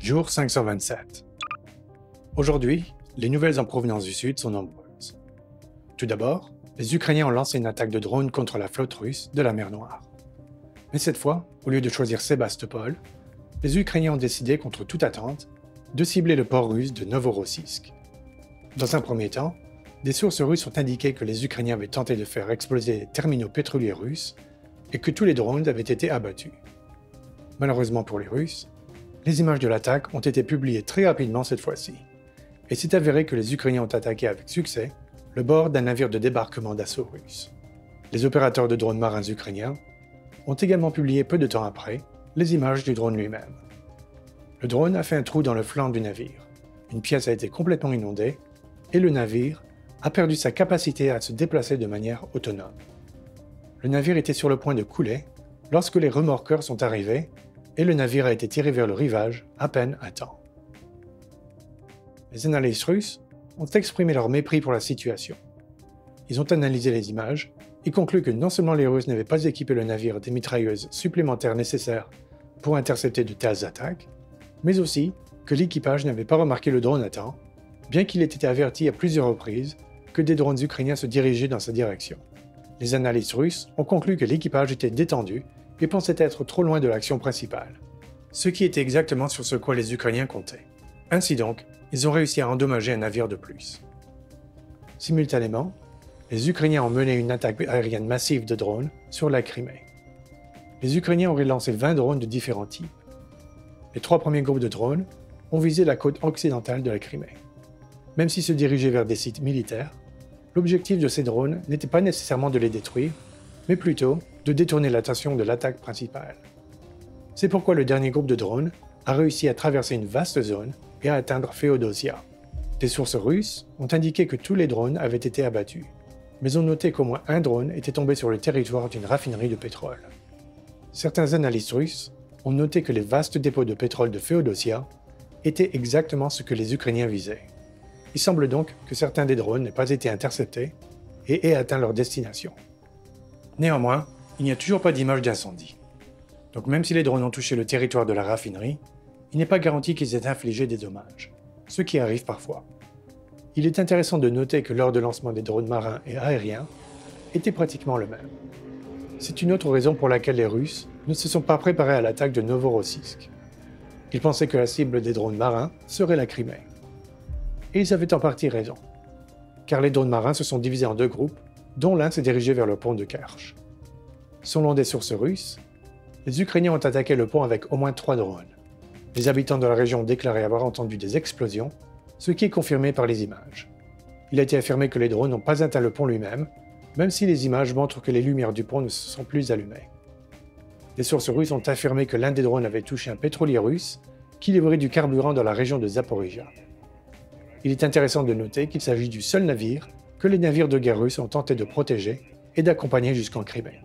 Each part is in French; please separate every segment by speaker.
Speaker 1: Jour 527. Aujourd'hui, les nouvelles en provenance du Sud sont nombreuses. Tout d'abord, les Ukrainiens ont lancé une attaque de drones contre la flotte russe de la mer Noire. Mais cette fois, au lieu de choisir Sébastopol, les Ukrainiens ont décidé, contre toute attente, de cibler le port russe de Novorossiysk. Dans un premier temps, des sources russes ont indiqué que les Ukrainiens avaient tenté de faire exploser les terminaux pétroliers russes et que tous les drones avaient été abattus. Malheureusement pour les Russes, les images de l'attaque ont été publiées très rapidement cette fois-ci, et c'est avéré que les Ukrainiens ont attaqué avec succès le bord d'un navire de débarquement d'assaut russe. Les opérateurs de drones marins ukrainiens ont également publié peu de temps après les images du drone lui-même. Le drone a fait un trou dans le flanc du navire, une pièce a été complètement inondée, et le navire a perdu sa capacité à se déplacer de manière autonome. Le navire était sur le point de couler lorsque les remorqueurs sont arrivés et le navire a été tiré vers le rivage à peine à temps. Les analystes russes ont exprimé leur mépris pour la situation. Ils ont analysé les images et conclu que non seulement les Russes n'avaient pas équipé le navire des mitrailleuses supplémentaires nécessaires pour intercepter de telles attaques, mais aussi que l'équipage n'avait pas remarqué le drone à temps, bien qu'il ait été averti à plusieurs reprises que des drones ukrainiens se dirigeaient dans sa direction. Les analystes russes ont conclu que l'équipage était détendu et pensaient être trop loin de l'action principale. Ce qui était exactement sur ce quoi les Ukrainiens comptaient. Ainsi donc, ils ont réussi à endommager un navire de plus. Simultanément, les Ukrainiens ont mené une attaque aérienne massive de drones sur la Crimée. Les Ukrainiens auraient lancé 20 drones de différents types. Les trois premiers groupes de drones ont visé la côte occidentale de la Crimée. Même s'ils se dirigeaient vers des sites militaires, l'objectif de ces drones n'était pas nécessairement de les détruire, mais plutôt de détourner l'attention de l'attaque principale. C'est pourquoi le dernier groupe de drones a réussi à traverser une vaste zone et à atteindre Féodosia. Des sources russes ont indiqué que tous les drones avaient été abattus, mais ont noté qu'au moins un drone était tombé sur le territoire d'une raffinerie de pétrole. Certains analystes russes ont noté que les vastes dépôts de pétrole de Féodosia étaient exactement ce que les Ukrainiens visaient. Il semble donc que certains des drones n'aient pas été interceptés et aient atteint leur destination. Néanmoins, il n'y a toujours pas d'image d'incendie. Donc même si les drones ont touché le territoire de la raffinerie, il n'est pas garanti qu'ils aient infligé des dommages, ce qui arrive parfois. Il est intéressant de noter que lors de lancement des drones marins et aériens était pratiquement le même. C'est une autre raison pour laquelle les Russes ne se sont pas préparés à l'attaque de Novorossiysk. Ils pensaient que la cible des drones marins serait la Crimée. Et ils avaient en partie raison, car les drones marins se sont divisés en deux groupes dont l'un s'est dirigé vers le pont de Kerch. Selon des sources russes, les Ukrainiens ont attaqué le pont avec au moins trois drones. Les habitants de la région ont déclaré avoir entendu des explosions, ce qui est confirmé par les images. Il a été affirmé que les drones n'ont pas atteint le pont lui-même, même si les images montrent que les lumières du pont ne se sont plus allumées. Les sources russes ont affirmé que l'un des drones avait touché un pétrolier russe qui livrait du carburant dans la région de Zaporizhia. Il est intéressant de noter qu'il s'agit du seul navire que les navires de guerre russes ont tenté de protéger et d'accompagner jusqu'en Crimée.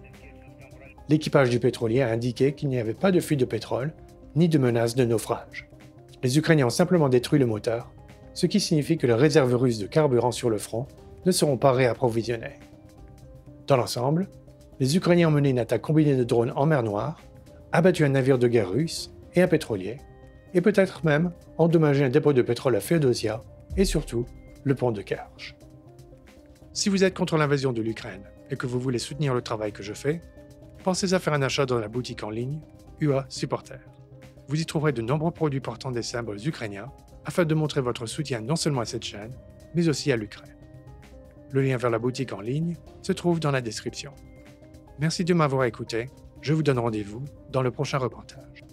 Speaker 1: L'équipage du pétrolier a indiqué qu'il n'y avait pas de fuite de pétrole ni de menace de naufrage. Les Ukrainiens ont simplement détruit le moteur, ce qui signifie que les réserves russes de carburant sur le front ne seront pas réapprovisionnées. Dans l'ensemble, les Ukrainiens ont mené une attaque combinée de drones en mer Noire, abattu un navire de guerre russe et un pétrolier, et peut-être même endommagé un dépôt de pétrole à Féodosia et surtout le pont de Kerch. Si vous êtes contre l'invasion de l'Ukraine et que vous voulez soutenir le travail que je fais, pensez à faire un achat dans la boutique en ligne UA Supporter. Vous y trouverez de nombreux produits portant des symboles ukrainiens afin de montrer votre soutien non seulement à cette chaîne, mais aussi à l'Ukraine. Le lien vers la boutique en ligne se trouve dans la description. Merci de m'avoir écouté. Je vous donne rendez-vous dans le prochain reportage.